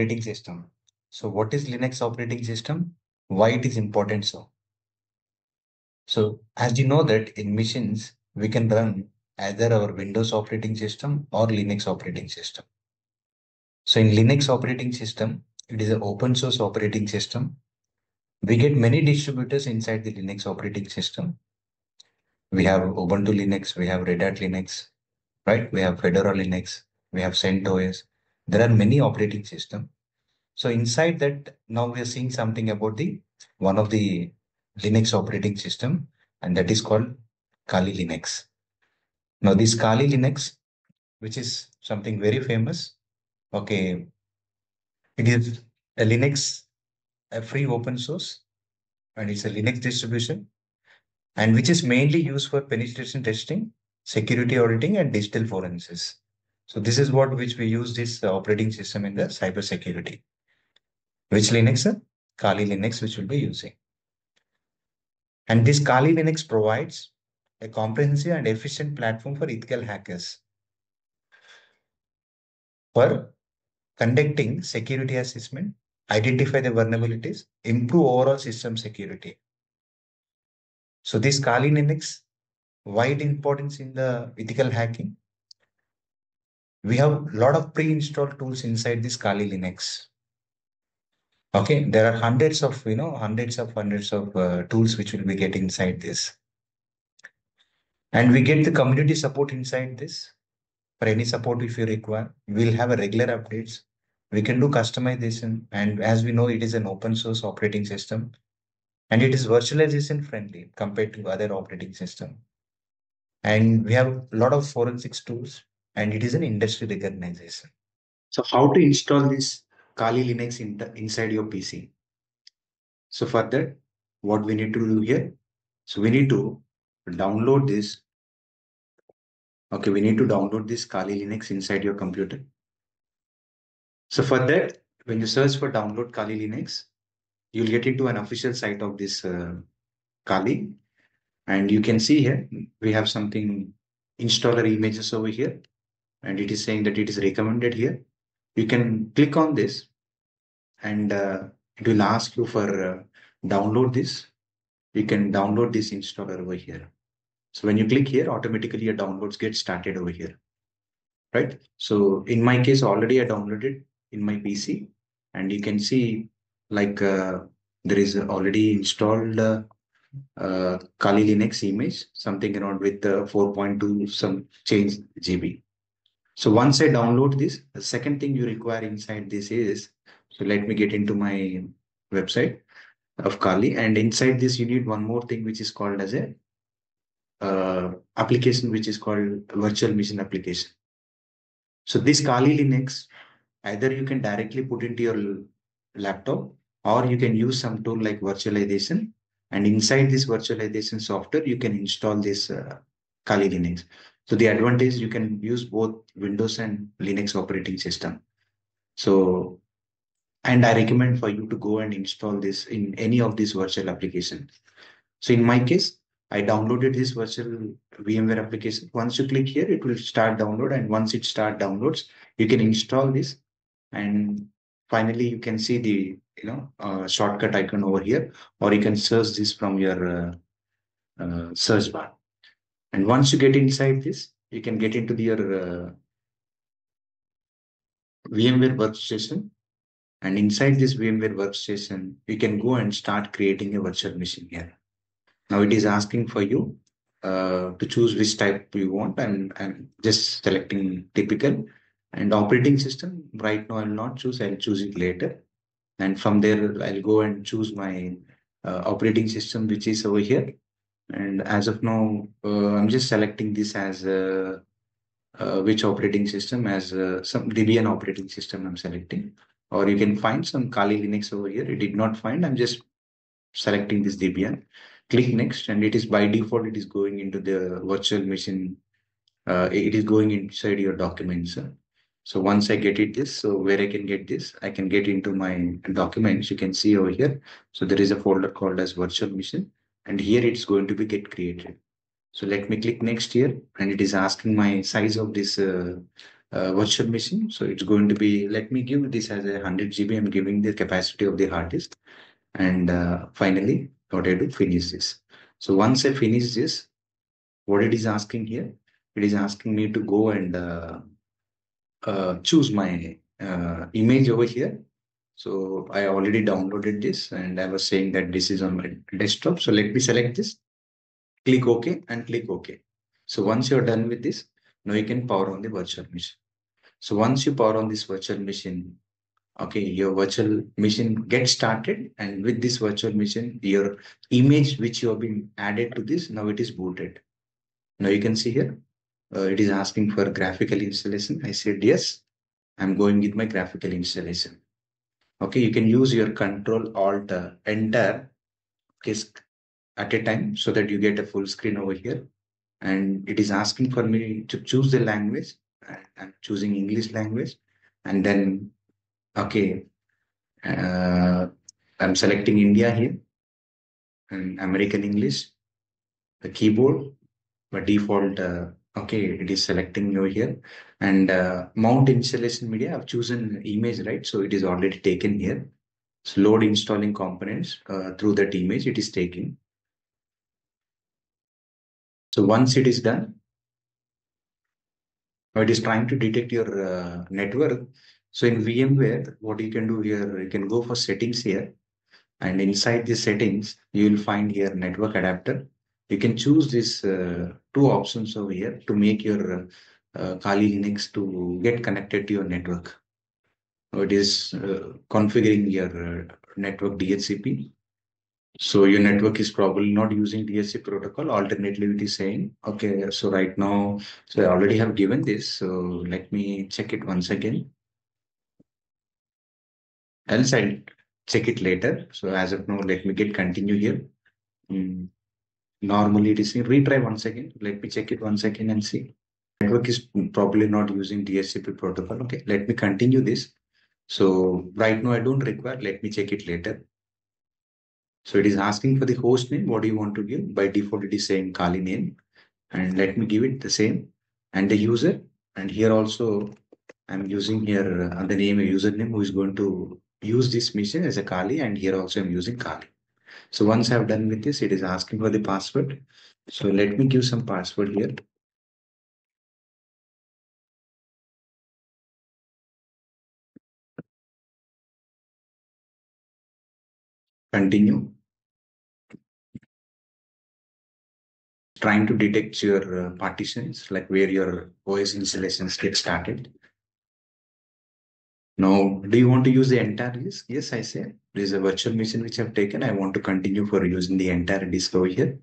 operating system. So what is Linux operating system? Why it is important so? So as you know that in machines, we can run either our Windows operating system or Linux operating system. So in Linux operating system, it is an open source operating system. We get many distributors inside the Linux operating system. We have Ubuntu Linux, we have Red Hat Linux, right? We have Fedora Linux, we have CentOS. There are many operating system. So inside that, now we are seeing something about the one of the Linux operating system, and that is called Kali Linux. Now, this Kali Linux, which is something very famous, okay, it is a Linux, a free open source, and it's a Linux distribution, and which is mainly used for penetration testing, security auditing, and digital forensics. So this is what which we use this uh, operating system in the cyber security. Which Linux? Kali Linux, which we'll be using. And this Kali Linux provides a comprehensive and efficient platform for ethical hackers for conducting security assessment, identify the vulnerabilities, improve overall system security. So this Kali Linux, wide importance in the ethical hacking. We have a lot of pre-installed tools inside this Kali Linux. Okay, there are hundreds of, you know, hundreds of hundreds of uh, tools which will be get inside this. And we get the community support inside this. For any support if you require, we'll have a regular updates. We can do customization. And as we know, it is an open source operating system. And it is virtualization friendly compared to other operating system. And we have a lot of forensics tools and it is an industry recognition. So how to install this Kali Linux in the, inside your PC? So for that, what we need to do here? So we need to download this. Okay, we need to download this Kali Linux inside your computer. So for that, when you search for download Kali Linux, you'll get into an official site of this uh, Kali. And you can see here, we have something installer images over here. And it is saying that it is recommended here. You can click on this and uh, it will ask you for uh, download this. You can download this installer over here. So when you click here, automatically your downloads get started over here, right? So in my case, already I downloaded in my PC and you can see like uh, there is already installed uh, uh, Kali Linux image, something around with uh, 4.2 some change GB. So once I download this, the second thing you require inside this is, so let me get into my website of Kali and inside this you need one more thing which is called as a uh, application which is called virtual machine application. So this Kali Linux, either you can directly put into your laptop or you can use some tool like virtualization. And inside this virtualization software, you can install this uh, Kali Linux. So the advantage you can use both Windows and Linux operating system. So, and I recommend for you to go and install this in any of these virtual applications. So in my case, I downloaded this virtual VMware application. Once you click here, it will start download. And once it start downloads, you can install this. And finally, you can see the you know uh, shortcut icon over here, or you can search this from your uh, uh, search bar. And once you get inside this, you can get into your uh, VMware workstation. And inside this VMware workstation, you can go and start creating a virtual machine here. Now it is asking for you uh, to choose which type you want and I'm just selecting typical and operating system. Right now I'll not choose, I'll choose it later. And from there, I'll go and choose my uh, operating system, which is over here. And as of now, uh, I'm just selecting this as which operating system as some Debian operating system I'm selecting. Or you can find some Kali Linux over here. It did not find. I'm just selecting this Debian. Click next and it is by default it is going into the virtual machine. Uh, it is going inside your documents so once i get it this so where i can get this? I can get into my documents. You can see over here. So there is a folder called as virtual machine and here it's going to be get created so let me click next here and it is asking my size of this uh, uh, virtual machine. So it's going to be, let me give this as a 100 GB. I'm giving the capacity of the hard disk. And uh, finally, what I do, finish this. So once I finish this, what it is asking here, it is asking me to go and uh, uh, choose my uh, image over here. So I already downloaded this and I was saying that this is on my desktop. So let me select this, click OK and click OK. So once you're done with this, now you can power on the virtual machine. So once you power on this virtual machine, okay, your virtual machine gets started. And with this virtual machine, your image which you have been added to this, now it is booted. Now you can see here, uh, it is asking for graphical installation. I said, yes, I'm going with my graphical installation. Okay, you can use your control alt uh, enter at a time so that you get a full screen over here. And it is asking for me to choose the language. I'm choosing English language. And then, okay, uh, I'm selecting India here and American English, the keyboard, by default, uh, okay, it is selecting over here and uh, mount installation media. I've chosen image, right? So it is already taken here. So load installing components uh, through that image, it is taking. So once it is done, it is trying to detect your uh, network. So in VMware, what you can do here, you can go for settings here. And inside the settings, you will find here network adapter. You can choose these uh, two options over here to make your uh, Kali Linux to get connected to your network. It is uh, configuring your uh, network DHCP so your network is probably not using DHCP protocol. Alternately, it is saying, okay, so right now, so I already have given this. So let me check it once again. Else I'll check it later. So as of now, let me get continue here. Mm. Normally it is retry once again. Let me check it once again and see. Network is probably not using DHCP protocol. Okay, let me continue this. So right now I don't require, let me check it later. So it is asking for the host name. What do you want to give? By default, it is saying Kali name. And let me give it the same. And the user. And here also, I'm using here uh, the name a username who is going to use this machine as a Kali. And here also I'm using Kali. So once I've done with this, it is asking for the password. So let me give some password here. Continue. trying to detect your uh, partitions, like where your OS installations get started. Now, do you want to use the entire disk? Yes, I say there is a virtual machine which I've taken. I want to continue for using the entire disk over here.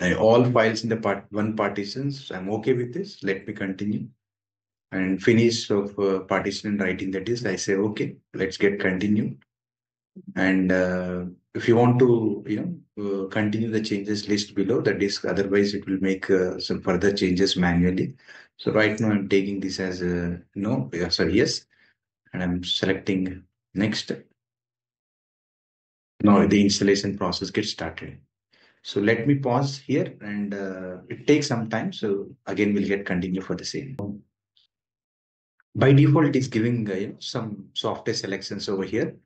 I, all files in the part one partitions. I'm okay with this. Let me continue and finish of uh, partition and writing the disk. I say okay. Let's get continue. And uh, if you want to, you know, uh, continue the changes list below the disk, otherwise it will make uh, some further changes manually. So right now I'm taking this as a no, sorry, yes, and I'm selecting next. Now the installation process gets started. So let me pause here and uh, it takes some time. So again, we'll get continue for the same. By default, it is giving uh, you know, some software selections over here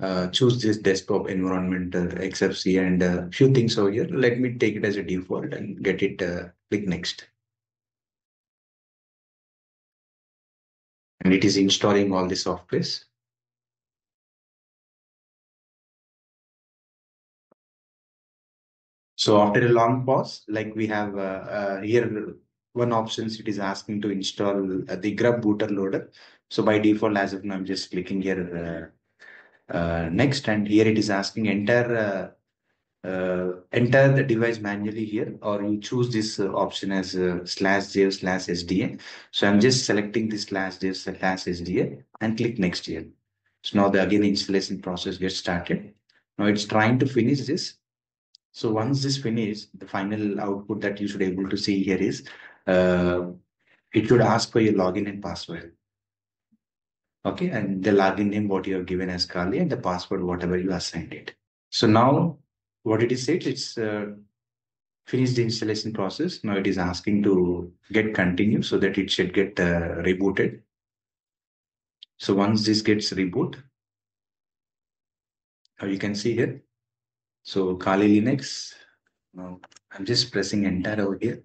uh, choose this desktop environment uh, XFC and a few things over here. Let me take it as a default and get it, uh, click next. And it is installing all the softwares. So after a long pause, like we have uh, uh, here, one options it is asking to install the grub booter loader. So by default, as of now, I'm just clicking here uh, next, and here it is asking enter uh, uh, Uh, enter the device manually here, or you choose this uh, option as uh, slash j slash sda. So I'm just selecting this slash j slash sda and click next here. So now the again installation process gets started. Now it's trying to finish this. So once this finish, the final output that you should able to see here is uh, it should ask for your login and password. Okay, and the login name, what you have given as Kali, and the password, whatever you assigned it. So now what it is said, it's uh, the installation process. Now it is asking to get continue so that it should get uh, rebooted. So once this gets reboot, now you can see here. So Kali Linux, now I'm just pressing enter over here.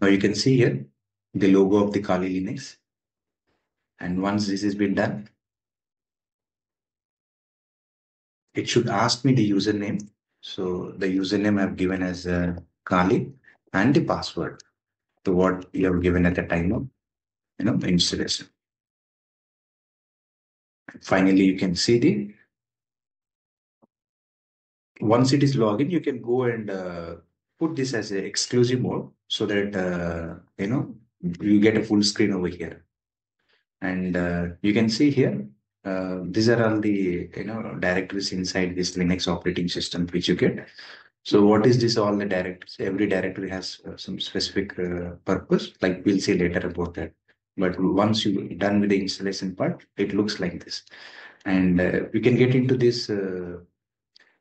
Now you can see here the logo of the Kali Linux. And once this has been done, it should ask me the username. So the username I've given as uh, Kali and the password to what you have given at the time of you know installation. Finally, you can see the once it is login, you can go and uh, put this as an exclusive mode so that uh, you know you get a full screen over here. And uh, you can see here uh, these are all the you know directories inside this Linux operating system which you get. So what is this all the directories? Every directory has uh, some specific uh, purpose. Like we'll see later about that. But once you done with the installation part, it looks like this. And uh, we can get into this uh,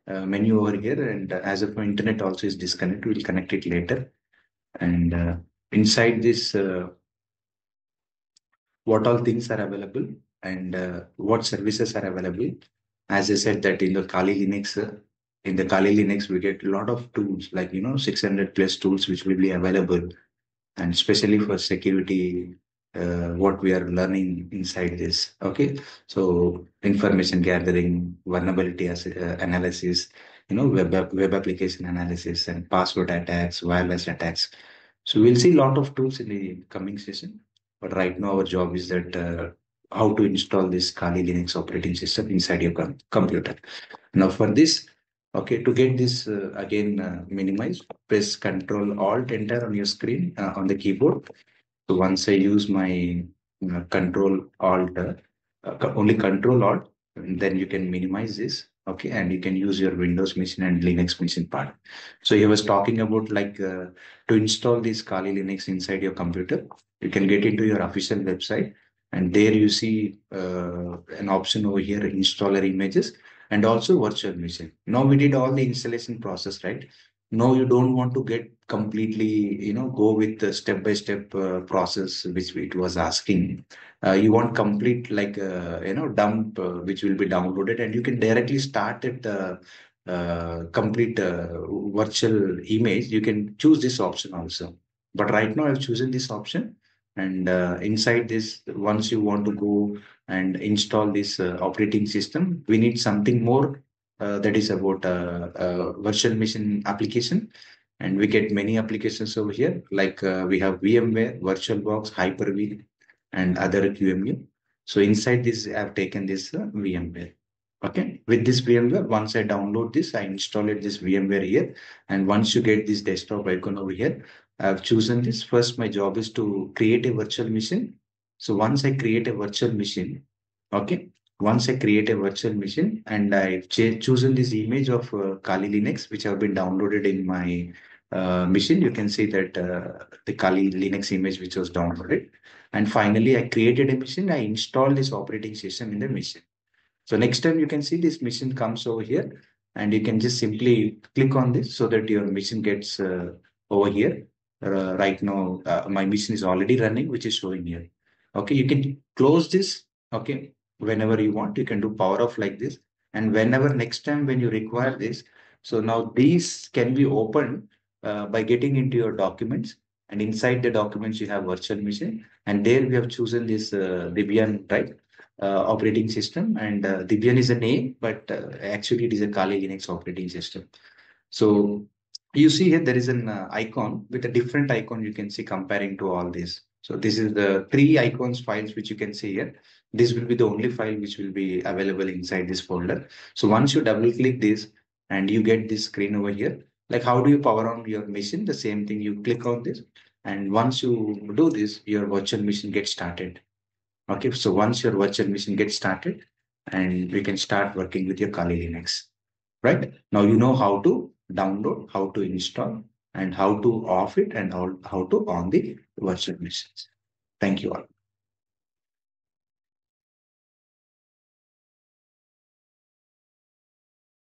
menu over here. And as of internet also is disconnected, we'll connect it later. And inside this, what all things are available and uh, what services are available. As I said that in the Kali Linux, uh, in the Kali Linux, we get a lot of tools like, you know, 600 plus tools which will be available. And especially for security, uh, what we are learning inside this. Okay. So information gathering, vulnerability uh, analysis, you know, web, web application analysis and password attacks, wireless attacks. So we'll see a lot of tools in the coming session. But right now our job is that uh, how to install this Kali Linux operating system inside your com computer. Now for this, okay, to get this uh, again uh, minimized, press Control Alt Enter on your screen uh, on the keyboard. So once I use my uh, Control Alt, uh, only Control Alt, then you can minimize this. Okay, and you can use your Windows machine and Linux machine part. So he was talking about like uh, to install this Kali Linux inside your computer. You can get into your official website and there you see uh, an option over here, installer images and also virtual machine. Now we did all the installation process, right? Now you don't want to get completely, you know, go with the step-by-step uh, process which it was asking. Uh, you want complete like, uh, you know, dump uh, which will be downloaded and you can directly start it uh, uh, complete virtual image. You can choose this option also. But right now I've chosen this option and inside this, once you want to go and install this operating system, we need something more that is about virtual machine application. And we get many applications over here, like uh, we have VMware, VirtualBox, Hyper-V, and other QEMU. So inside this, I've taken this VMware. Okay, with this VMware, once I download this, I installed this VMware here. And once you get this desktop icon over here, I've chosen this. First, my job is to create a virtual machine. So once I create a virtual machine, okay, once I create a virtual machine and I've chosen this image of uh, Kali Linux, which have been downloaded in my uh, machine, you can see that uh, the Kali Linux image which was downloaded. And finally, I created a machine. I installed this operating system in the machine. So next time you can see this machine comes over here and you can just simply click on this so that your machine gets uh, over here uh, right now uh, my machine is already running which is showing here okay you can close this okay whenever you want you can do power off like this and whenever next time when you require this so now these can be opened uh, by getting into your documents and inside the documents you have virtual machine and there we have chosen this uh, Debian right uh, operating system and uh, Debian is a name but uh, actually it is a Kali Linux operating system so you see here there is an uh, icon with a different icon you can see comparing to all this. So this is the three icons files which you can see here. This will be the only file which will be available inside this folder. So once you double click this and you get this screen over here, like how do you power on your machine? The same thing you click on this and once you do this, your virtual machine gets started. Okay, so once your virtual machine gets started and we can start working with your Kali Linux, right? Now you know how to download, how to install, and how to off it and how, how to on the virtual machines. Thank you all.